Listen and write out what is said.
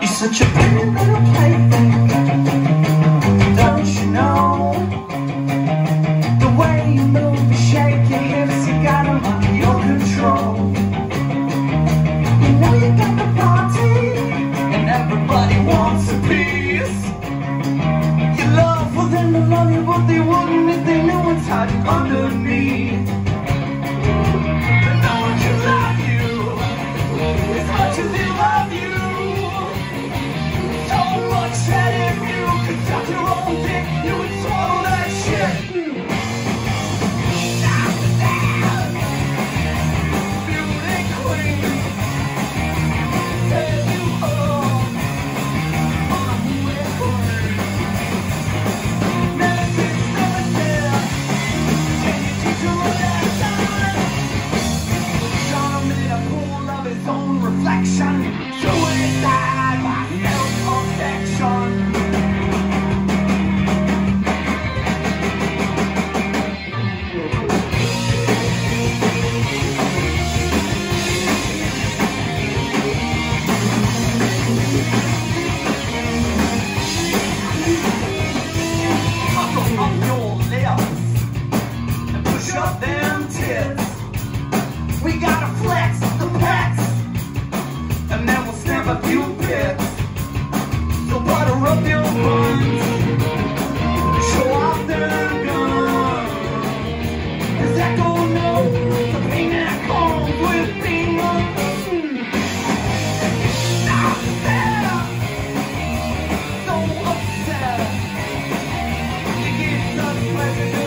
You're such a pretty little plaything Thank you.